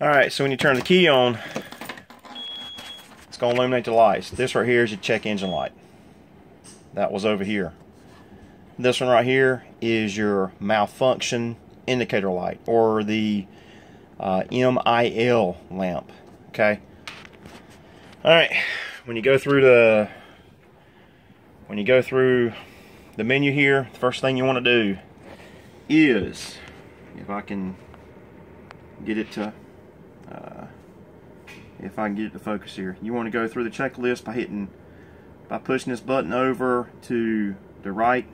Alright, so when you turn the key on, it's going to illuminate the lights. This right here is your check engine light. That was over here. This one right here is your malfunction indicator light, or the uh, MIL lamp. Okay. Alright, when you go through the when you go through the menu here, the first thing you want to do is, if I can get it to uh, if I can get it to focus here. You want to go through the checklist by hitting, by pushing this button over to the right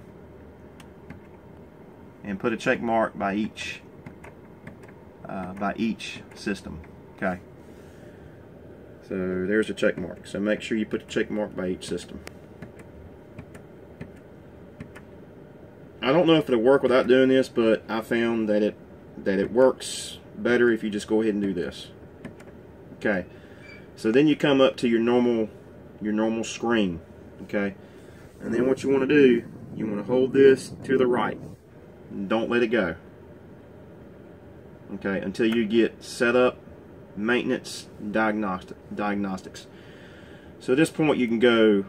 and put a check mark by each, uh, by each system. Okay. So there's a check mark. So make sure you put a check mark by each system. I don't know if it'll work without doing this, but I found that it that it works better if you just go ahead and do this. Okay. So then you come up to your normal your normal screen. Okay. And then what you want to do, you want to hold this to the right. Don't let it go. Okay, until you get set up, maintenance, diagnostic, diagnostics. So at this point you can go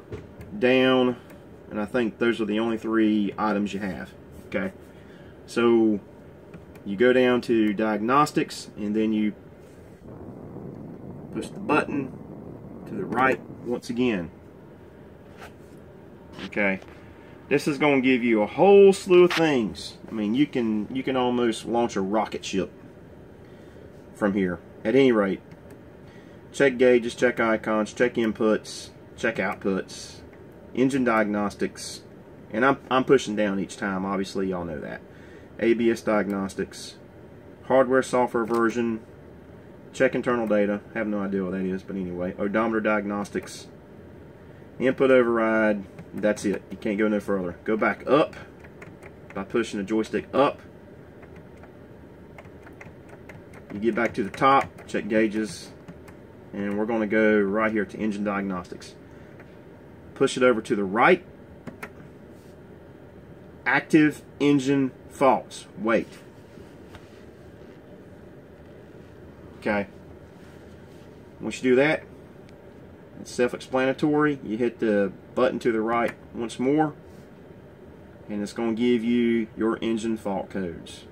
down, and I think those are the only three items you have. Okay, so you go down to diagnostics and then you push the button to the right once again. Okay. This is going to give you a whole slew of things. I mean you can you can almost launch a rocket ship from here. At any rate check gauges check icons check inputs check outputs engine diagnostics and I'm, I'm pushing down each time obviously y'all know that ABS diagnostics, hardware software version, check internal data, have no idea what that is, but anyway, odometer diagnostics, input override, that's it. You can't go no further. Go back up by pushing the joystick up. You get back to the top, check gauges, and we're going to go right here to engine diagnostics. Push it over to the right. Active engine faults. Wait. Okay. Once you do that, it's self-explanatory. You hit the button to the right once more, and it's going to give you your engine fault codes.